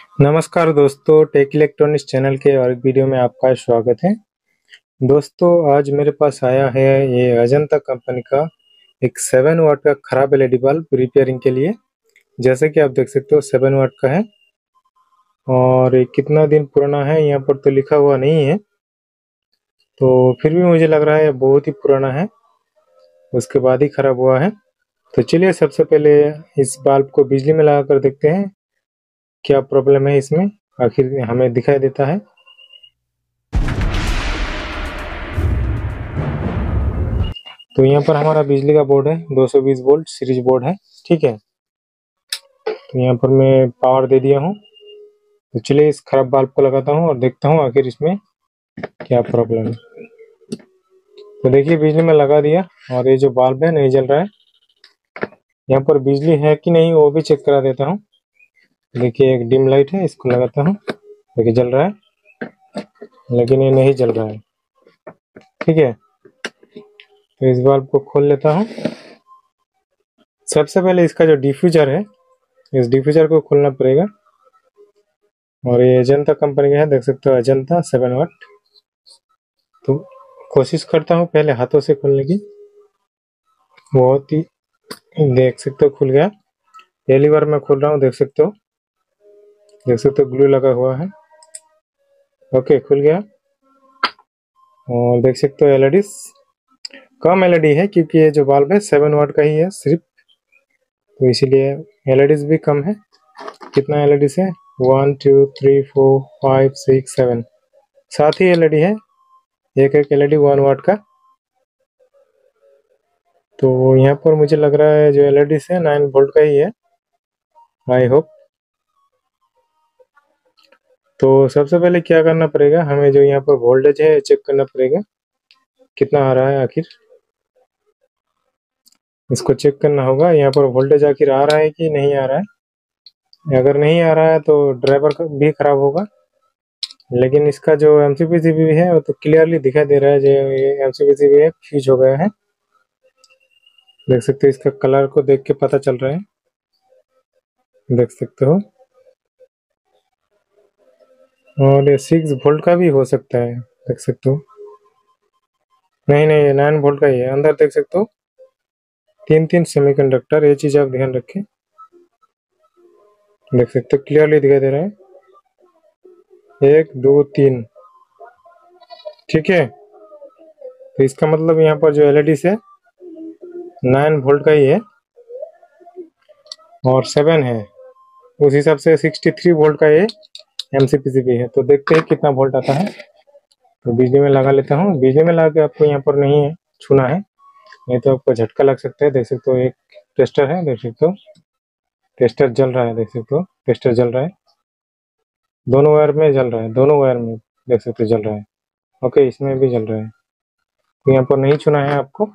नमस्कार दोस्तों take electronics channel के और एक वीडियो में आपका स्वागत है। दोस्तों, आज मेरे पास आया है ये अजंता कंपनी का एक सेवन वाट का खराब एलईडी बल्ब रिपेयरिंग के लिए। जैसे कि आप देख सकते हो सेवन वाट का है। और ये कितना दिन पुराना है, यहाँ पर तो लिखा हुआ नहीं है। तो फिर भी मुझे लग रहा है, बहुत ही पुराना है। उसके बाद ही खराब हुआ है। तो चलिए, सबसे पहले इस बल्ब को बिजली में लगा कर देखते हैं। क्या प्रॉब्लम है इसमें? आखिर हमें दिखाई देता है। तो यहाँ पर हमारा बिजली का बोर्ड है 220 वोल्ट सीरीज़ बोर्ड है, ठीक है? तो यहाँ पर मैं पावर दे दिया हूँ। तो चलिए इस खराब बल्ब को लगाता हूँ और देखता हूँ आखिर इसमें क्या प्रॉब्लम है। तो देखिए, बिजली में लगा दिया और ये जो बल्ब है, नहीं जल रहा है। यहाँ पर बिजली है कि नहीं, वो भी चेक करा देता हूँ। देखिए एक डिम लाइट है, इसको लगाता हूँ। देखिए जल रहा है। लेकिन ये नहीं जल रहा है। ठीक है। तो इस बल्ब को खोल लेता हूँ। सबसे पहले इसका जो डिफ्यूजर है, इस डिफ्यूजर को खोलना पड़ेगा। और ये अजंता कंपनी का है, देख सकते हो अजंता सेवन वाट तो कोशिश करता हूँ पहले हाथों से खोलने की। बहुत ही, देख सकते हो, खुल गया। पहली बार मैं खोल रहा हूँ, देख सकते हो। सकते हो ग्लू लगा हुआ है। ओके खुल गया। और देख सकते हो एलईडी कम एलईडी है क्योंकि ये जो बल्ब है सेवन वाट का ही है सिर्फ़। तो इसीलिए एलईडी भी कम है। कितना एलईडी है? One two three four five six seven सात ही एलईडी है। एक एक एलईडी वन वाट का। तो यहाँ पर मुझे लग रहा है जो एलईडी है नाइन वोल्ट का ही है। आई होप तो सबसे पहले क्या करना पड़ेगा? हमें जो यहाँ पर वोल्टेज है चेक करना पड़ेगा। कितना आ रहा है आखिर? इसको चेक करना होगा, यहाँ पर वोल्टेज आखिर आ रहा है कि नहीं आ रहा है? अगर नहीं आ रहा है तो ड्राइवर भी खराब होगा। लेकिन इसका जो एम सी भी है, वो तो क्लियरली दिखाई दे रहा है जो ये एम सी है फ्यूज हो गया है। देख सकते हो, इसका कलर को देख के पता चल रहा है। देख सकते हो। और ये सिक्स वोल्ट का भी हो सकता है, देख सकते हो। नहीं नहीं, ये नाइन वोल्ट का ही है। अंदर देख सकते हो। तीन तीन सेमीकंडक्टर ये चीज़ आप ध्यान रखें। देख सकते हो क्लियरली दिखाई दे रहा है। एक, दो, तीन। ठीक है? तो इसका मतलब यहाँ पर जो एलईडी से नाइन वोल्ट का ही है। और सेवन है। उस हिसाब से सिक्सटी थ्री वोल्ट का ये एमसीपीसीबी है। तो देखते हैं कितना वोल्ट आता है। तो बिजली में लगा लेता हूँ। बिजली में लगा के आपको यहाँ पर नहीं है छूना है। नहीं तो आपको झटका लग सकता है। देख सकते हो, एक टेस्टर है, देख सकते हो। टेस्टर जल रहा है, देख सकते हो। टेस्टर जल रहा है। दोनों वायर में जल रहा है। दोनों वायर में देख सकते हो, जल रहा है। ओके इसमें भी जल रहा है। तो यहाँ पर नहीं छूना है आपको।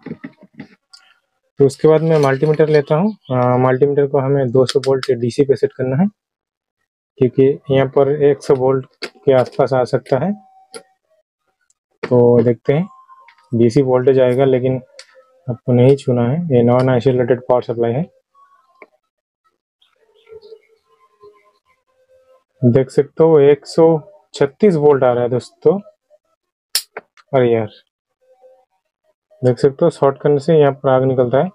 तो उसके बाद मैं मल्टीमीटर लेता हूँ। मल्टीमीटर को हमें 200 वोल्ट डीसी पे सेट करना है। क्योंकि यहाँ पर 100 वोल्ट के आसपास आ सकता है। तो देखते हैं डीसी वोल्टेज आएगा, लेकिन आपको नहीं छूना है। ये नॉन आइसोलेटेड पावर सप्लाई है। देख सकते हो 136 वोल्ट आ रहा है दोस्तों। अरे यार। देख सकते हो शॉर्ट करने से यहाँ पर आग निकलता है।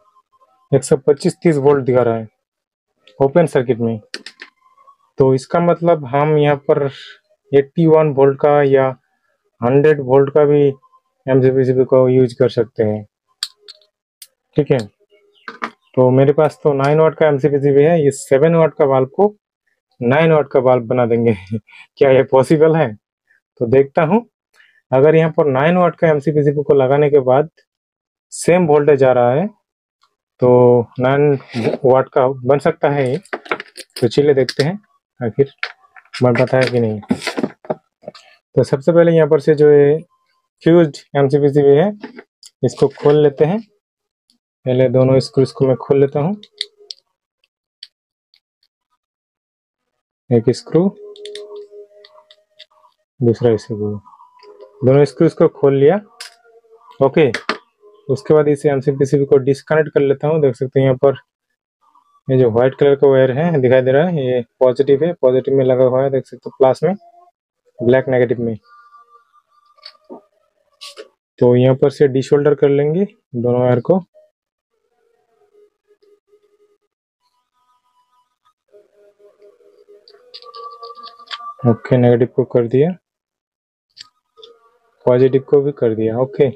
125 30 वोल्ट दिखा रहा है। ओपन सर्किट में। तो इसका मतलब हम यहाँ पर 81 वोल्ट का या 100 वोल्ट का भी एम सी को यूज़ कर सकते हैं। ठीक है? तो मेरे पास तो 9 वाट का एम सी है, ये 7 वाट का बाल्ब को 9 वाट का बाल्ब बना देंगे। क्या ये पॉसिबल है? तो देखता हूँ। अगर यहाँ पर 9 वाट का एम सी को लगाने के बाद सेम वोल्टेज आ रहा है तो 9 वाट का बन सकता है ये। तो चलिए देखते हैं। आखिर बन पाता है कि नहीं? तो सबसे पहले यहाँ पर से जो है फ्यूज एम है, इसको खोल लेते हैं। पहले दोनों स्क्रूज को मैं खोल लेता हूँ। एक स्क्रू दूसरा स्क्रू दोनों स्क्रूज को खोल लिया। ओके उसके बाद इसे एमसीपीसीबी को डिस्कनेक्ट कर लेता हूँ। देख सकते हैं यहाँ पर ये जो व्हाइट कलर का वायर है, दिखाई दे रहा है, ये पॉजिटिव है पॉजिटिव में लगा हुआ है, देख सकते हो प्लस में ब्लैक नेगेटिव में। तो यहाँ पर से डिशोल्डर कर लेंगे दोनों वायर को। ओके नेगेटिव को कर दिया। पॉजिटिव को भी कर दिया ओके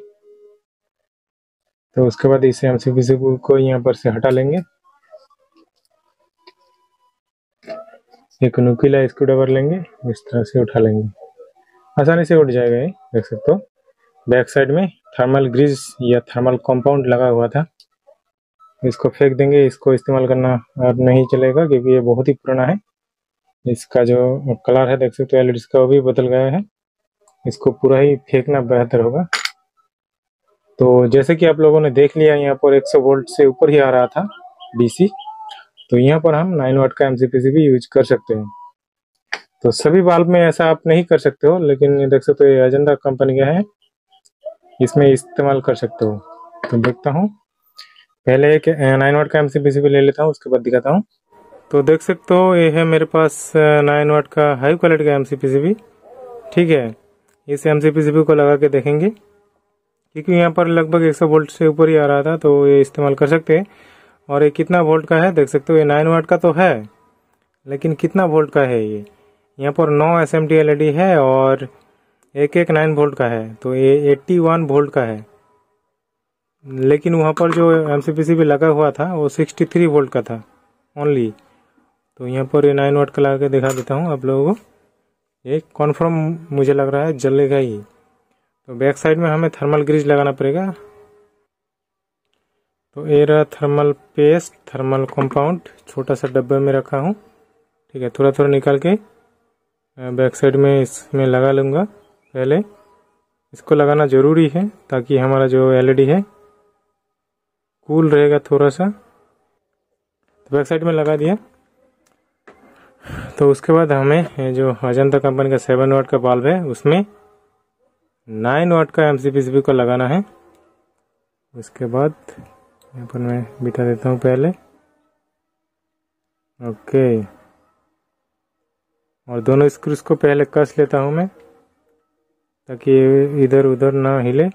तो उसके बाद इसे हम सीपीसी को यहाँ पर से हटा लेंगे। एक नुकीला स्क्रू ड्राइवर लेंगे, इस तरह से उठा लेंगे। आसानी से उठ जाएगा ये, देख सकते हो। बैक साइड में थर्मल ग्रीस या थर्मल कंपाउंड लगा हुआ था। इसको फेंक देंगे, इसको इस्तेमाल करना अब नहीं चलेगा क्योंकि ये बहुत ही पुराना है। इसका जो कलर है, देख सकते हो एलईडी का वो भी बदल गया है। इसको पूरा ही फेंकना बेहतर होगा। तो जैसे कि आप लोगों ने देख लिया, यहाँ पर 100 वोल्ट से ऊपर ही आ रहा था डीसी तो यहाँ पर हम 9 वाट का एमसीपीसी भी यूज़ कर सकते हैं। तो सभी बाल्ब में ऐसा आप नहीं कर सकते हो, लेकिन देख सकते हो ये एजेंडा कंपनी का है। इसमें इस्तेमाल कर सकते हो। तो देखता हूँ। पहले एक नाइन वाट का भी ले लेता हूँ, उसके बाद दिखाता हूँ। तो देख सकते हो ये है मेरे पास नाइन वाट का हाई क्वालिटी का एम ठीक है। इस एम को लगा के देखेंगे। क्योंकि यहाँ पर लगभग 100 वोल्ट से ऊपर ही आ रहा था तो ये इस्तेमाल कर सकते हैं। और ये कितना वोल्ट का है? देख सकते हो, ये नाइन वाट का तो है, लेकिन कितना वोल्ट का है ये? यहाँ पर नौ एस एम टी है और एक एक नाइन वोल्ट का है तो ये एट्टी वन वोल्ट का है। लेकिन वहाँ पर जो एम सी लगा हुआ था, वो सिक्सटी थ्री वोल्ट का था ओनली तो यहाँ पर ये नाइन वाट का लगा के दिखा देता हूँ आप लोगों को। ये कॉन्फर्म मुझे लग रहा है, जलेगा ही। तो बैक साइड में हमें थर्मल ग्रिज लगाना पड़ेगा। तो ये रहा थर्मल पेस्ट थर्मल कंपाउंड छोटा सा डब्बे में रखा हूँ। ठीक है थोड़ा थोड़ा निकाल के बैक साइड में इसमें लगा लूँगा पहले। इसको लगाना ज़रूरी है ताकि हमारा जो एलईडी है कूल रहेगा थोड़ा सा। तो बैक साइड में लगा दिया। तो उसके बाद हमें जो अजंता कंपनी का सेवन वाट का बल्ब है, उसमें नाइन वाट का एम सी को लगाना है। उसके बाद यहाँ पर मैं बिठा देता हूँ पहले। ओके। और दोनों स्क्रूज को पहले कस लेता हूँ मैं, ताकि इधर उधर ना हिले।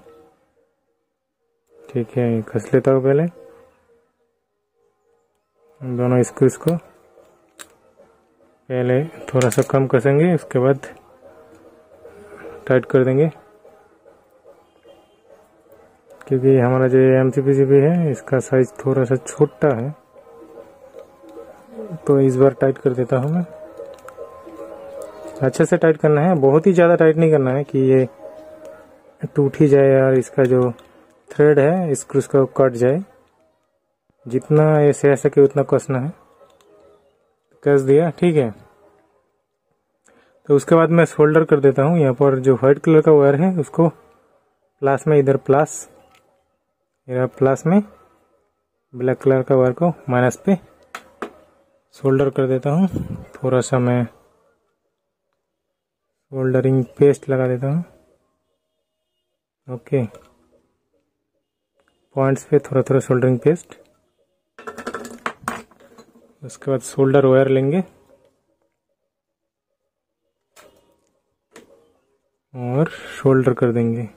ठीक है कस लेता हूँ पहले। दोनों स्क्रूज को पहले थोड़ा सा कम कसेंगे, उसके बाद टाइट कर देंगे। क्योंकि हमारा जो एम सी है, इसका साइज़ थोड़ा सा छोटा है। तो इस बार टाइट कर देता हूँ मैं। अच्छे से टाइट करना है। बहुत ही ज़्यादा टाइट नहीं करना है कि ये टूट ही जाए और इसका जो थ्रेड है स्क्रूज का कट जाए। जितना ये सह सके उतना कसना है। कस दिया, ठीक है। तो उसके बाद मैं सोल्डर कर देता हूँ। यहाँ पर जो व्हाइट कलर का वायर है, उसको प्लास में इधर प्लस इधर प्लस में। ब्लैक कलर का वायर को माइनस पे। सोल्डर कर देता हूँ। थोड़ा सा मैं सोल्डरिंग पेस्ट लगा देता हूँ। ओके पॉइंट्स पे थोड़ा थोड़ा सोल्डरिंग पेस्ट उसके बाद शोल्डर वायर लेंगे। और शोल्डर कर देंगे।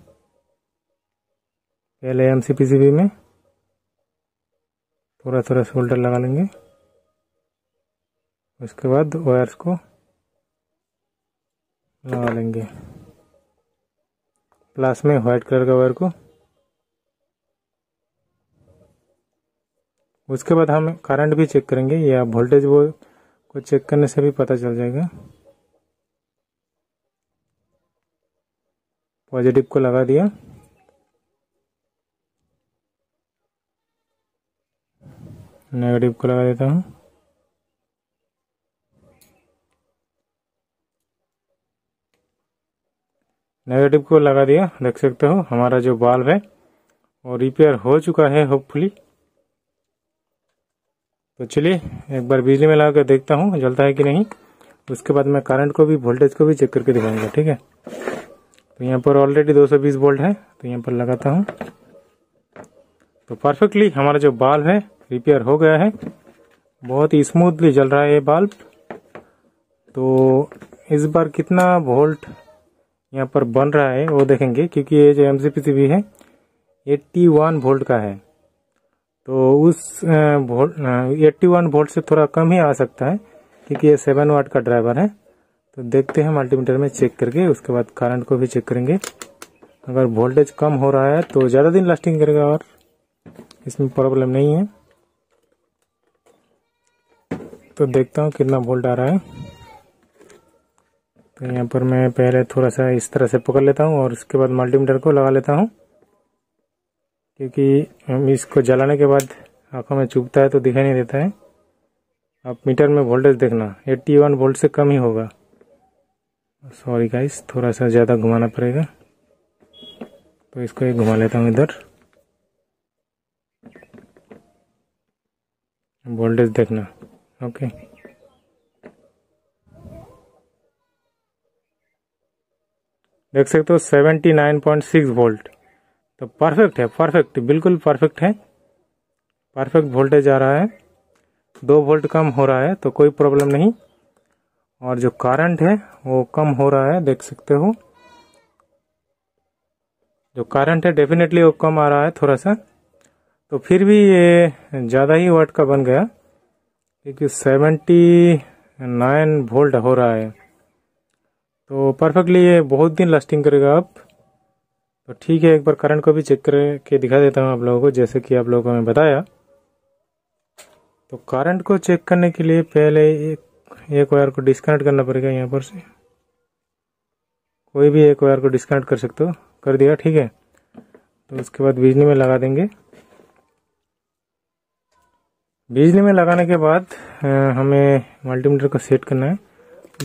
पहले M C P C B में। थोड़ा थोड़ा शोल्डर लगा लेंगे। उसके बाद वायर्स को लगा लेंगे। प्लस में व्हाइट कलर का वायर को। उसके बाद हम करंट भी चेक करेंगे। या वोल्टेज वो को चेक करने से भी पता चल जाएगा। पॉजिटिव को लगा दिया। नेगेटिव को लगा देता हूँ। नेगेटिव को लगा दिया, देख सकते हो, हमारा जो बल्ब है, वो रिपेयर हो चुका है होपफुली तो चलिए, एक बार बिजली में लगा कर देखता हूँ, जलता है कि नहीं। उसके बाद मैं करंट को भी वोल्टेज को भी चेक करके दिखाऊँगा, ठीक है? तो यहाँ पर ऑलरेडी 220 वोल्ट है तो यहाँ पर लगाता हूँ। तो परफेक्टली हमारा जो बाल है रिपेयर हो गया है। बहुत ही स्मूथली जल रहा है ये बल्ब तो इस बार कितना वोल्ट यहाँ पर बन रहा है वो देखेंगे, क्योंकि ये जो एम सी है 81 वोल्ट का है। तो उस एट्टी वन वोल्ट से थोड़ा कम ही आ सकता है, क्योंकि ये सेवन वाट का ड्राइवर है। तो देखते हैं मल्टीमीटर में चेक करके, उसके बाद करंट को भी चेक करेंगे। अगर वोल्टेज कम हो रहा है तो ज़्यादा दिन लास्टिंग करेगा और इसमें प्रॉब्लम नहीं है। तो देखता हूँ कितना वोल्ट आ रहा है। तो यहाँ पर मैं पहले थोड़ा सा इस तरह से पकड़ लेता हूँ और उसके बाद मल्टीमीटर को लगा लेता हूँ। क्योंकि हम इसको जलाने के बाद आँखों में चुभता है तो दिखाई नहीं देता है। आप मीटर में वोल्टेज देखना 81 वोल्ट से कम ही होगा। सॉरी गाइस थोड़ा सा ज़्यादा घुमाना पड़ेगा। तो इसको एक घुमा लेता हूँ इधर। वोल्टेज देखना। ओके देख सकते हो seventy nine point six volt. तो परफेक्ट है परफेक्ट बिल्कुल परफेक्ट है। परफेक्ट वोल्टेज आ रहा है। दो वोल्ट कम हो रहा है तो कोई प्रॉब्लम नहीं। और जो करंट है, वो कम हो रहा है, देख सकते हो। जो करंट है डेफिनेटली वो कम आ रहा है थोड़ा सा। तो फिर भी ये ज़्यादा ही वाट का बन गया। क्योंकि सेवेंटी नाइन वोल्ट हो रहा है। तो परफेक्टली ये बहुत दिन लास्टिंग करेगा आप। तो ठीक है, एक बार करंट को भी चेक करके दिखा देता हूँ आप लोगों को, जैसे कि आप लोगों को मैं बताया। तो करंट को चेक करने के लिए पहले एक एक वायर को डिस्कनेक्ट करना पड़ेगा यहाँ पर से। कोई भी एक वायर को डिस्कनेक्ट कर सकते हो। कर दिया, ठीक है। तो उसके बाद बिजली में लगा देंगे। बिजली में लगाने के बाद हमें मल्टीमीटर को सेट करना है।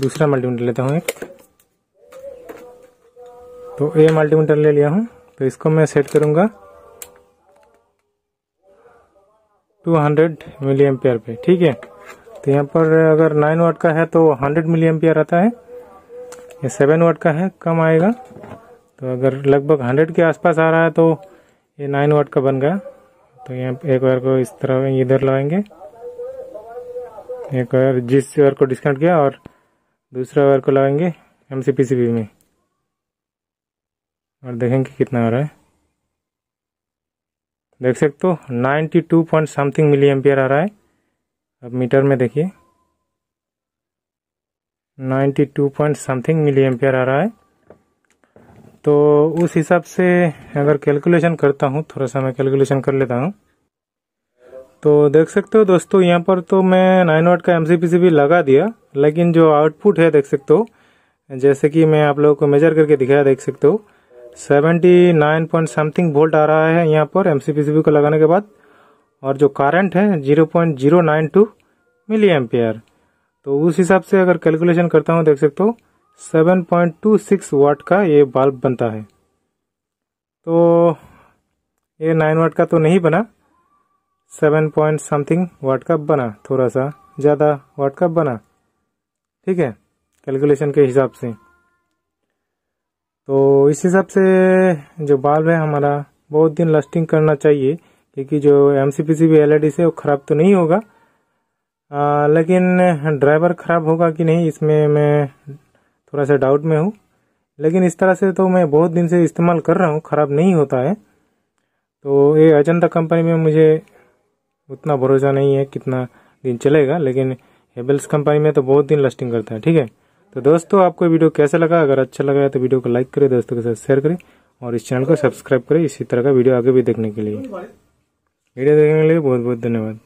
दूसरा मल्टीमीटर लेता हूँ एक। तो ये मल्टीमीटर ले लिया हूँ। तो इसको मैं सेट करूँगा। 200 हंड्रेड मिली एम्पियर पे, ठीक है? तो यहाँ पर अगर 9 वाट का है तो 100 मिली एम्पियर आता है। ये 7 वाट का है, कम आएगा। तो अगर लगभग 100 के आसपास आ रहा है तो ये 9 वाट का बन गया। तो यहाँ एक वायर को इस तरह इधर लगाएँगे। एक वायर जिस वायर को डिस्काउंट किया और दूसरा वायर को लगाएँगे एम सी पी में। और देखेंगे कितना आ रहा है। देख सकते हो ninety two point something milli ampere आ रहा है। अब मीटर में देखिए। Ninety two point something milli ampere आ रहा है। तो उस हिसाब से अगर कैलकुलेशन करता हूँ, थोड़ा सा मैं कैलकुलेशन कर लेता हूँ। तो देख सकते हो दोस्तों, यहाँ पर तो मैं नाइन वाट का एम भी लगा दिया, लेकिन जो आउटपुट है, देख सकते हो, जैसे कि मैं आप लोगों को मेजर करके दिखाया, देख सकते हो seventy nine point something volt आ रहा है यहाँ पर एम को लगाने के बाद, और जो करंट है zero point zero nine two milli ampere तो उस हिसाब से अगर कैलकुलेशन करता हूँ, देख सकते हो 7.26 वाट का ये बल्ब बनता है। तो ये 9 वाट का तो नहीं बना 7 पॉइंट समथिंग वाट का बना थोड़ा सा ज़्यादा वाट का बना। ठीक है कैलकुलेशन के हिसाब से। तो इस हिसाब से जो बल्ब है हमारा बहुत दिन लास्टिंग करना चाहिए क्योंकि जो M C P C B L E से वो ख़राब तो नहीं होगा। आ, लेकिन ड्राइवर ख़राब होगा कि नहीं इसमें मैं थोड़ा सा डाउट में हूँ। लेकिन इस तरह से तो मैं बहुत दिन से इस्तेमाल कर रहा हूँ ख़राब नहीं होता है। तो ये अजंता कंपनी में मुझे उतना भरोसा नहीं है कितना दिन चलेगा लेकिन हेबल्स कंपनी में तो बहुत दिन लास्टिंग करता है ठीक है? तो दोस्तों आपको वीडियो कैसा लगा? अगर अच्छा लगा तो वीडियो को लाइक करें दोस्तों के साथ शेयर करें और इस चैनल को सब्सक्राइब करें इसी तरह का वीडियो आगे भी देखने के लिए। वीडियो देखने के लिए बहुत बहुत धन्यवाद।